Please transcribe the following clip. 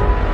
you